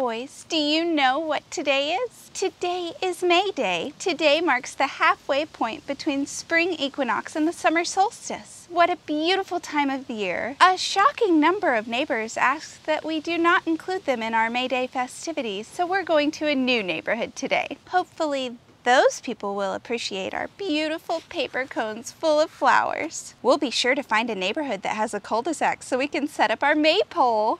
boys, do you know what today is? Today is May Day. Today marks the halfway point between spring equinox and the summer solstice. What a beautiful time of the year. A shocking number of neighbors asked that we do not include them in our May Day festivities, so we're going to a new neighborhood today. Hopefully those people will appreciate our beautiful paper cones full of flowers. We'll be sure to find a neighborhood that has a cul-de-sac so we can set up our maypole.